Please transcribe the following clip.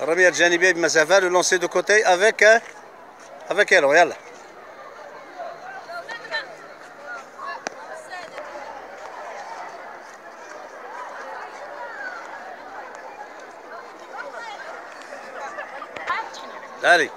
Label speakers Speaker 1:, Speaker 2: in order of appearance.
Speaker 1: Rabia Djanibé Ibn Mazafa, le lancer de côté avec, euh, avec elle, regarde. Allez.